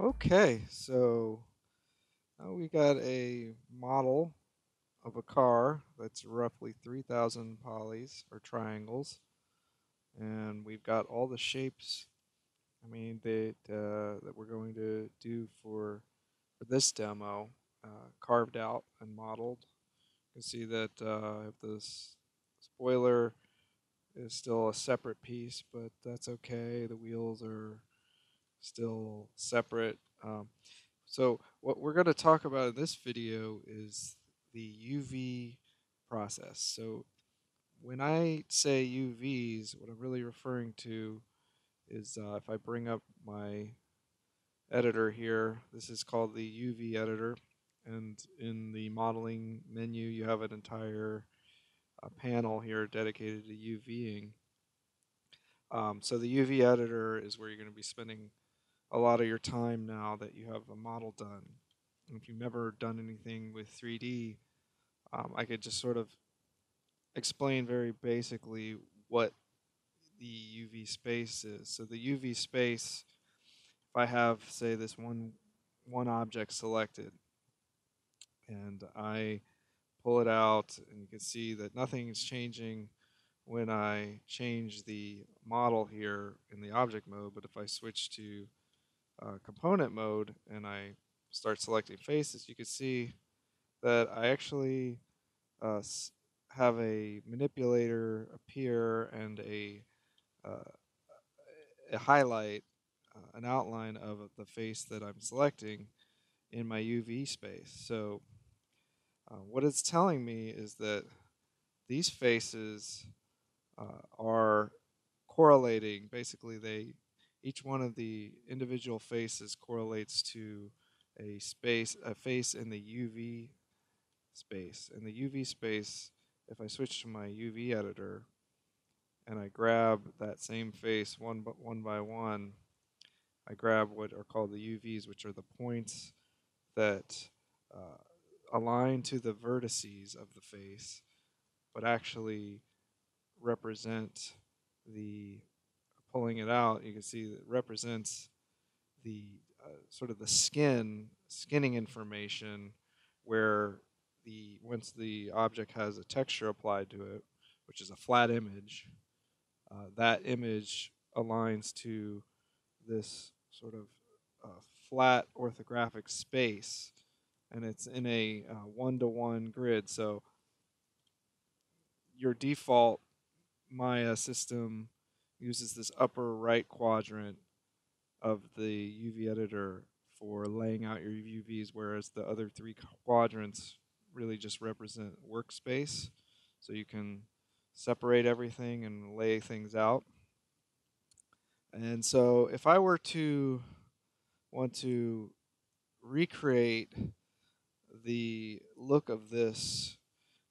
Okay, so now we got a model of a car that's roughly 3,000 polys or triangles, and we've got all the shapes. I mean that uh, that we're going to do for for this demo uh, carved out and modeled. You can see that uh, this spoiler is still a separate piece, but that's okay. The wheels are still separate. Um, so what we're going to talk about in this video is the UV process. So when I say UVs, what I'm really referring to is uh, if I bring up my editor here, this is called the UV editor. And in the modeling menu, you have an entire uh, panel here dedicated to UVing. Um, so the UV editor is where you're going to be spending a lot of your time now that you have a model done. And if you've never done anything with 3D, um, I could just sort of explain very basically what the UV space is. So the UV space, if I have, say, this one one object selected, and I pull it out, and you can see that nothing is changing when I change the model here in the object mode, but if I switch to uh, component mode and I start selecting faces, you can see that I actually uh, have a manipulator appear and a, uh, a highlight, uh, an outline of the face that I'm selecting in my UV space. So uh, what it's telling me is that these faces uh, are correlating. Basically, they each one of the individual faces correlates to a space, a face in the UV space. In the UV space, if I switch to my UV editor and I grab that same face one by one by one, I grab what are called the UVs, which are the points that uh, align to the vertices of the face, but actually represent the pulling it out, you can see it represents the uh, sort of the skin, skinning information where the once the object has a texture applied to it, which is a flat image, uh, that image aligns to this sort of uh, flat orthographic space, and it's in a uh, one-to-one grid. So your default Maya system uses this upper right quadrant of the UV editor for laying out your UVs, whereas the other three quadrants really just represent workspace. So you can separate everything and lay things out. And so if I were to want to recreate the look of this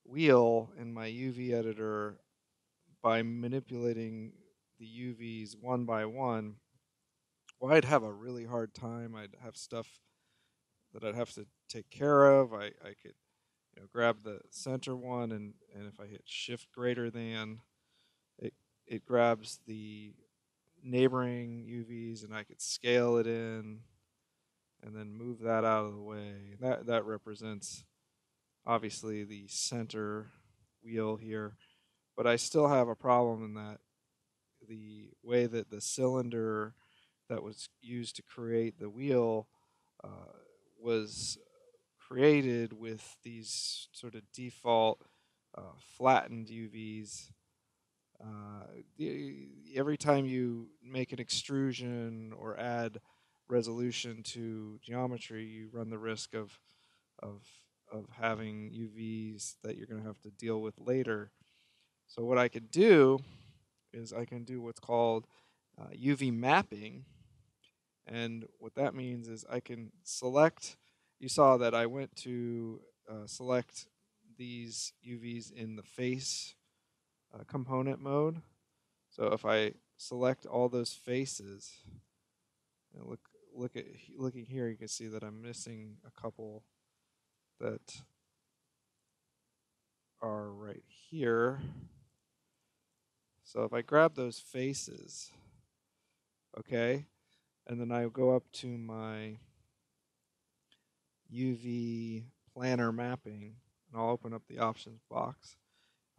wheel in my UV editor by manipulating the UVs one by one, well, I'd have a really hard time. I'd have stuff that I'd have to take care of. I, I could you know, grab the center one, and, and if I hit shift greater than, it, it grabs the neighboring UVs, and I could scale it in and then move that out of the way. That, that represents obviously the center wheel here, but I still have a problem in that the way that the cylinder that was used to create the wheel uh, was created with these sort of default uh, flattened UVs. Uh, every time you make an extrusion or add resolution to geometry, you run the risk of of of having UVs that you're going to have to deal with later. So what I could do is I can do what's called uh, UV mapping. And what that means is I can select, you saw that I went to uh, select these UVs in the face uh, component mode. So if I select all those faces, and look look at looking here, you can see that I'm missing a couple that are right here. So if I grab those faces, okay, and then I go up to my UV planar mapping, and I'll open up the options box.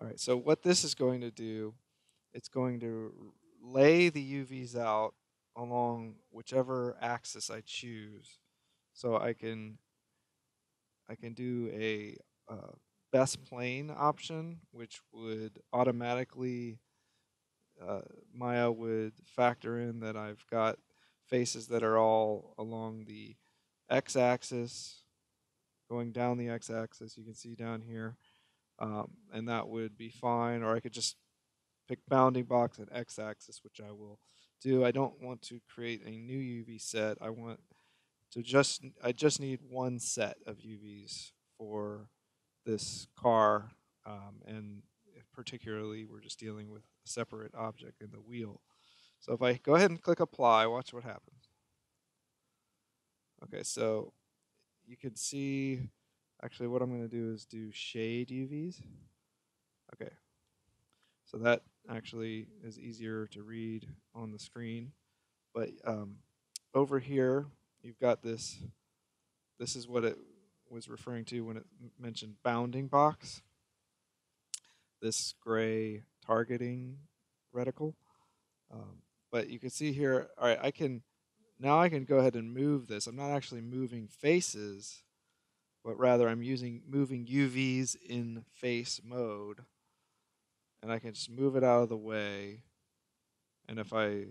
All right, so what this is going to do, it's going to lay the UVs out along whichever axis I choose. So I can I can do a uh, best plane option, which would automatically uh, Maya would factor in that I've got faces that are all along the x-axis, going down the x-axis. You can see down here, um, and that would be fine. Or I could just pick bounding box and x-axis, which I will do. I don't want to create a new UV set. I want to just I just need one set of UVs for this car, um, and particularly we're just dealing with separate object in the wheel. So if I go ahead and click apply, watch what happens. Okay, so you can see, actually what I'm going to do is do shade UVs. Okay, so that actually is easier to read on the screen. But um, over here, you've got this, this is what it was referring to when it mentioned bounding box. This gray targeting reticle. Um, but you can see here, all right, I can, now I can go ahead and move this. I'm not actually moving faces, but rather I'm using moving UVs in face mode and I can just move it out of the way. And if I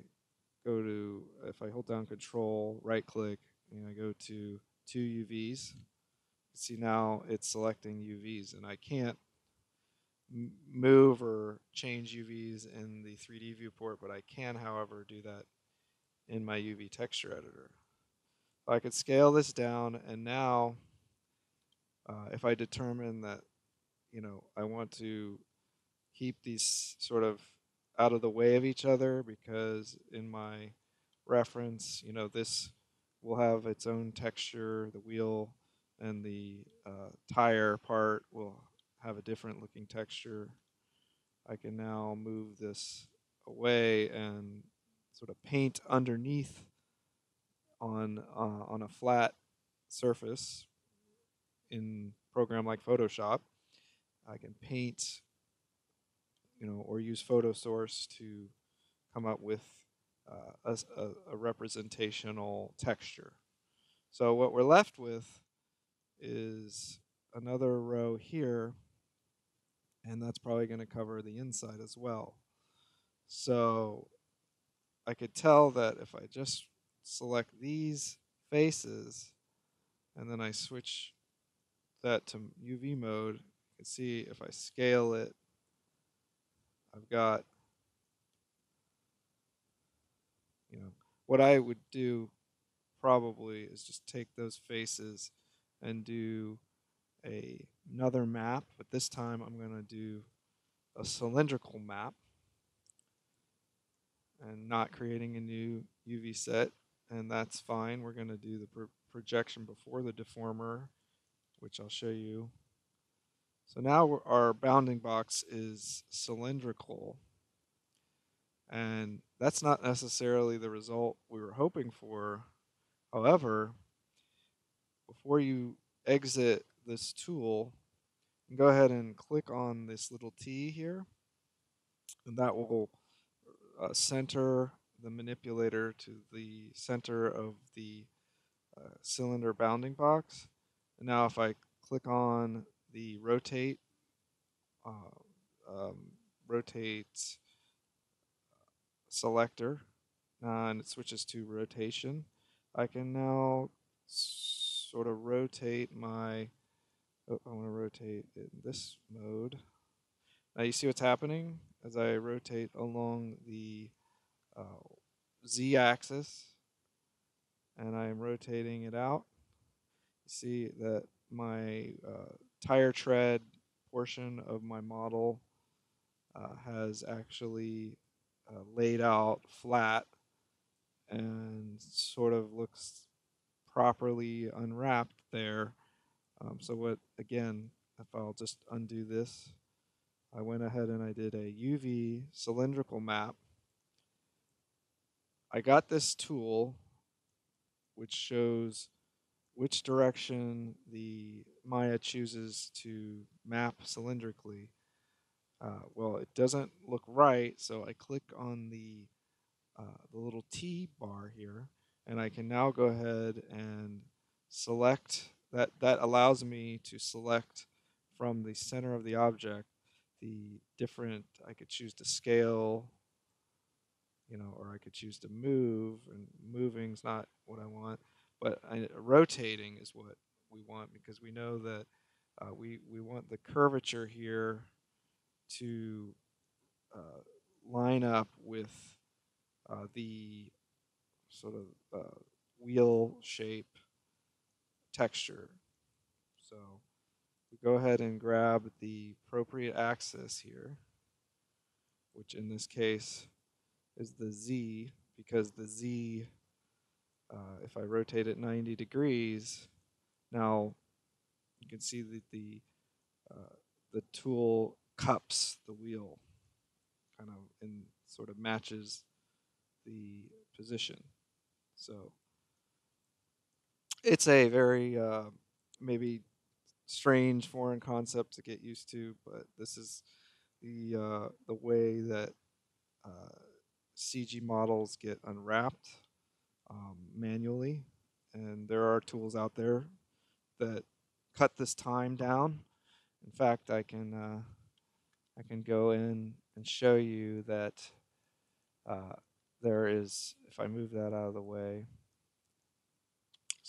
go to, if I hold down control, right click, and I go to two UVs, see now it's selecting UVs and I can't move or change UVs in the 3D viewport, but I can, however, do that in my UV texture editor. I could scale this down and now uh, if I determine that, you know, I want to keep these sort of out of the way of each other because in my reference, you know, this will have its own texture, the wheel and the uh, tire part will have a different looking texture. I can now move this away and sort of paint underneath on uh, on a flat surface in program like Photoshop. I can paint you know, or use photo source to come up with uh, a, a, representational texture. So what we're left with is another row here, and that's probably going to cover the inside as well. So I could tell that if I just select these faces, and then I switch that to UV mode, you can see if I scale it I've got, you know, what I would do probably is just take those faces and do a, another map, but this time I'm going to do a cylindrical map and not creating a new UV set, and that's fine. We're going to do the pro projection before the deformer, which I'll show you so now our bounding box is cylindrical. And that's not necessarily the result we were hoping for. However, before you exit this tool, go ahead and click on this little T here. And that will uh, center the manipulator to the center of the uh, cylinder bounding box. And now if I click on the rotate uh, um, rotate selector and it switches to rotation. I can now sort of rotate my, oh, I want to rotate in this mode. Now you see what's happening as I rotate along the uh, Z axis and I am rotating it out. You see that my uh, tire tread portion of my model uh, has actually uh, laid out flat and sort of looks properly unwrapped there. Um, so what, again, if I'll just undo this, I went ahead and I did a UV cylindrical map. I got this tool which shows which direction the Maya chooses to map cylindrically. Uh, well, it doesn't look right, so I click on the uh, the little T bar here, and I can now go ahead and select that. That allows me to select from the center of the object the different. I could choose to scale, you know, or I could choose to move, and moving's not what I want, but I, rotating is what we want because we know that uh, we we want the curvature here to uh, line up with uh, the sort of uh, wheel shape texture. So we go ahead and grab the appropriate axis here, which in this case is the Z, because the Z, uh, if I rotate it 90 degrees, now you can see that the uh, the tool cups the wheel kind of and sort of matches the position. So it's a very uh, maybe strange foreign concept to get used to, but this is the uh, the way that uh, CG models get unwrapped um, manually, and there are tools out there that cut this time down. In fact, I can uh, I can go in and show you that uh, there is, if I move that out of the way.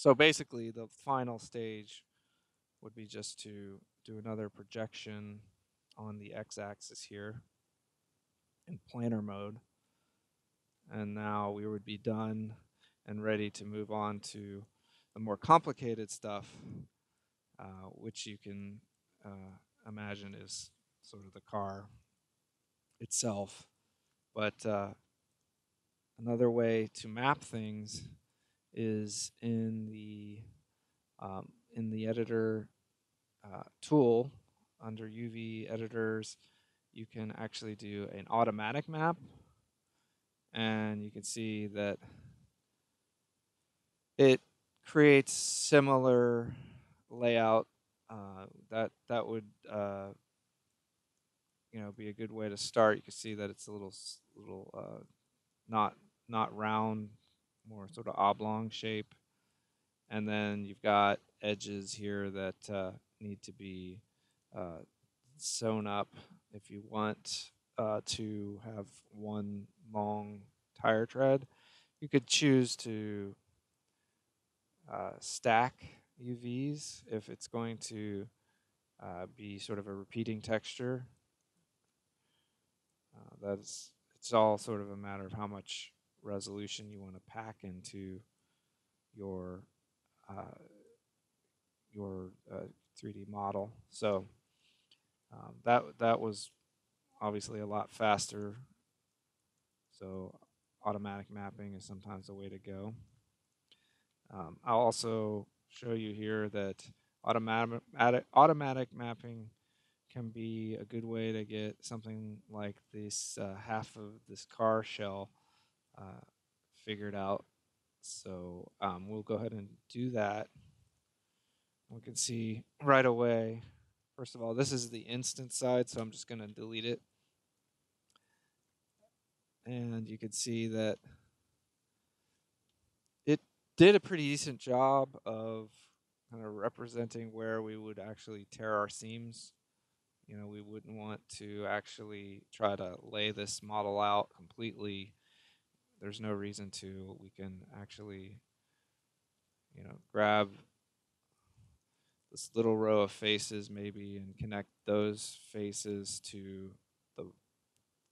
So basically, the final stage would be just to do another projection on the x-axis here in planar mode. And now we would be done and ready to move on to the more complicated stuff, uh, which you can uh, imagine is sort of the car itself. But uh, another way to map things is in the um, in the editor uh, tool under UV editors. You can actually do an automatic map, and you can see that it creates similar layout. Uh, that that would uh, you know be a good way to start. You can see that it's a little little uh, not not round, more sort of oblong shape, and then you've got edges here that uh, need to be uh, sewn up if you want uh, to have one long tire tread. You could choose to uh, stack UVs if it's going to uh, be sort of a repeating texture uh, that's it's all sort of a matter of how much resolution you want to pack into your uh, your uh, 3D model. So um, that that was obviously a lot faster. So automatic mapping is sometimes the way to go. Um, I'll also show you here that automatic automatic mapping can be a good way to get something like this uh, half of this car shell uh, figured out. So um, we'll go ahead and do that. We can see right away, first of all, this is the instance side, so I'm just going to delete it. And you can see that it did a pretty decent job of kind of representing where we would actually tear our seams you know, we wouldn't want to actually try to lay this model out completely. There's no reason to. We can actually, you know, grab this little row of faces maybe and connect those faces to the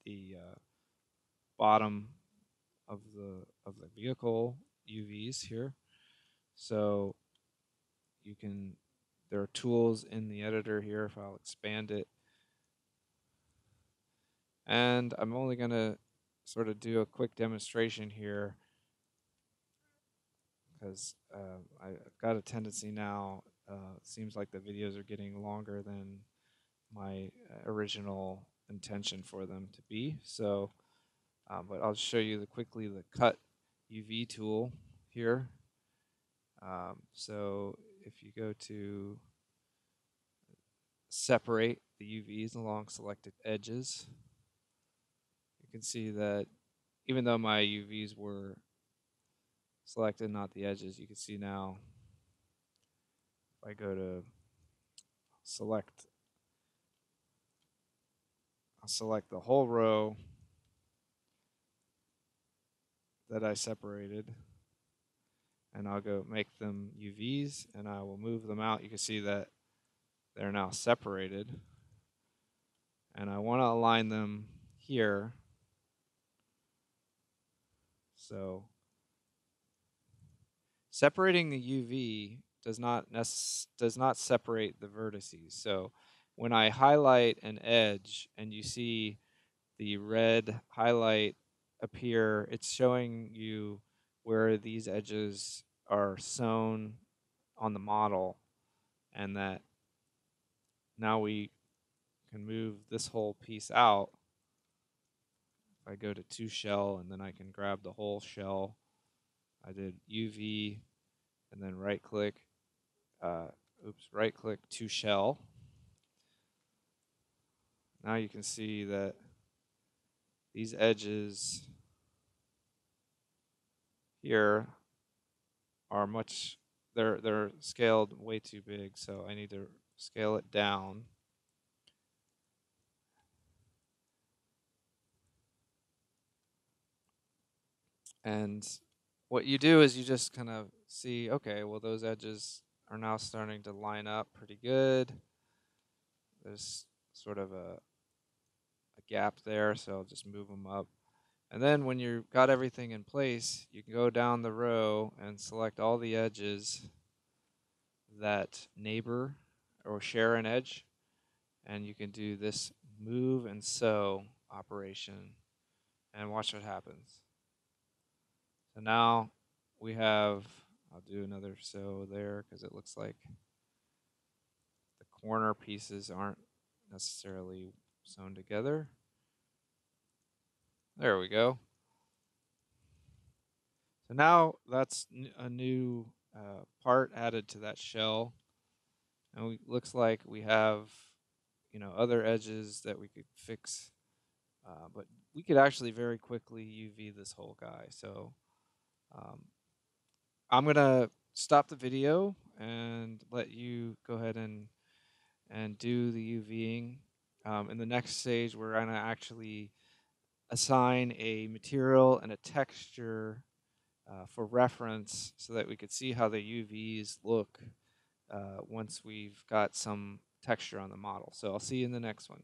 the uh, bottom of the of the vehicle UVs here. So you can there are tools in the editor here if I'll expand it. And I'm only going to sort of do a quick demonstration here because uh, I've got a tendency now, uh, seems like the videos are getting longer than my uh, original intention for them to be. So, um, but I'll show you the quickly the cut UV tool here. Um, so if you go to separate the UVs along selected edges, you can see that even though my UVs were selected, not the edges, you can see now if I go to select, I'll select the whole row that I separated and I'll go make them UVs and I will move them out. You can see that they're now separated and I want to align them here. So separating the UV does not does not separate the vertices. So when I highlight an edge and you see the red highlight appear, it's showing you where these edges are sewn on the model and that now we can move this whole piece out. I go to two shell and then I can grab the whole shell. I did UV and then right click, uh, oops, right click to shell. Now you can see that these edges here are much they're they're scaled way too big so I need to scale it down and what you do is you just kind of see okay well those edges are now starting to line up pretty good there's sort of a, a gap there so I'll just move them up and then when you've got everything in place, you can go down the row and select all the edges that neighbor or share an edge. And you can do this move and sew operation and watch what happens. So now we have, I'll do another sew there because it looks like the corner pieces aren't necessarily sewn together. There we go. So now that's a new uh, part added to that shell. And it looks like we have, you know, other edges that we could fix. Uh, but we could actually very quickly UV this whole guy. So um, I'm going to stop the video and let you go ahead and and do the UVing. Um, in the next stage, we're to actually assign a material and a texture uh, for reference so that we could see how the UVs look uh, once we've got some texture on the model. So I'll see you in the next one.